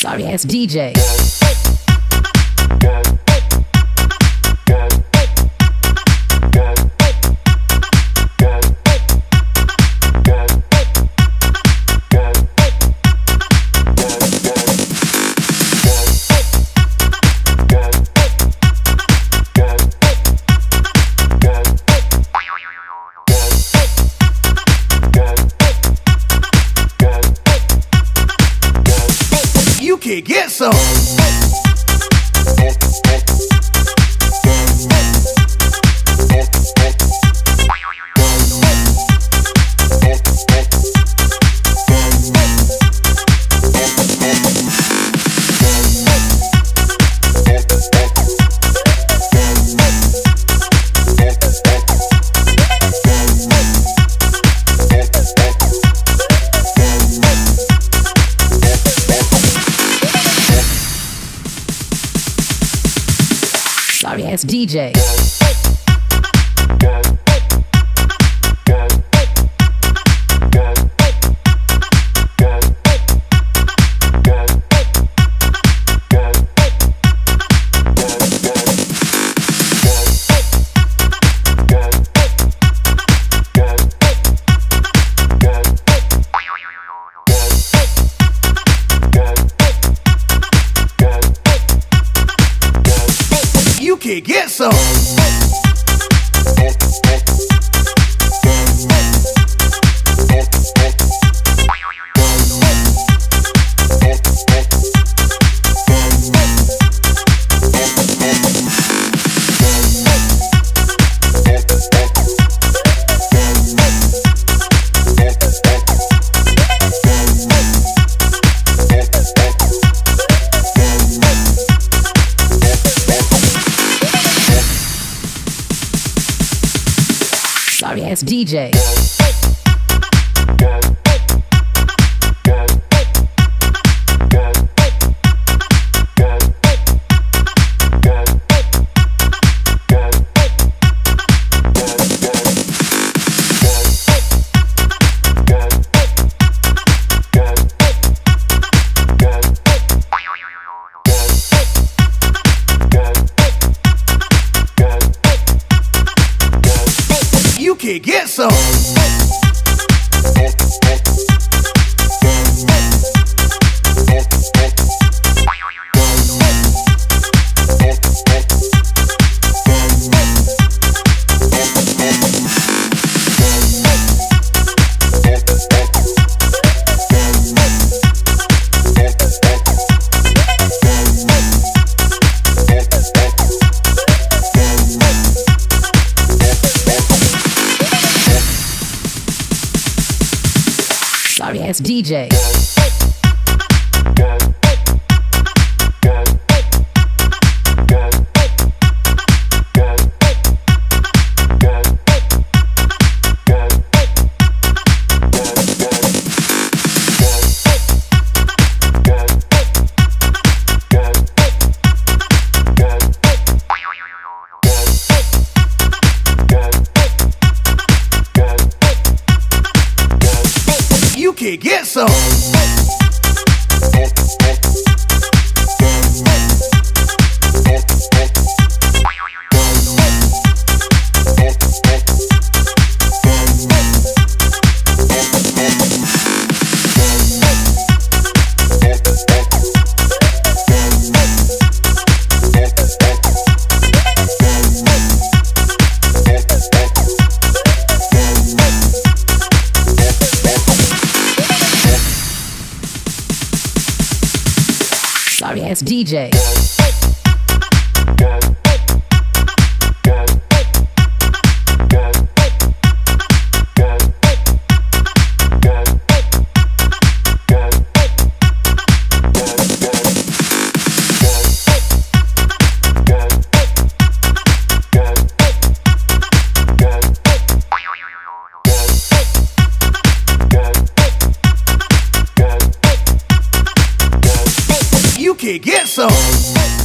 Sorry ass DJ. Get some. Sorry ass DJ. Get some. Sorry ass DJ. You can get some. Ass DJ. Get some. Sorry ass DJ. kid, get some.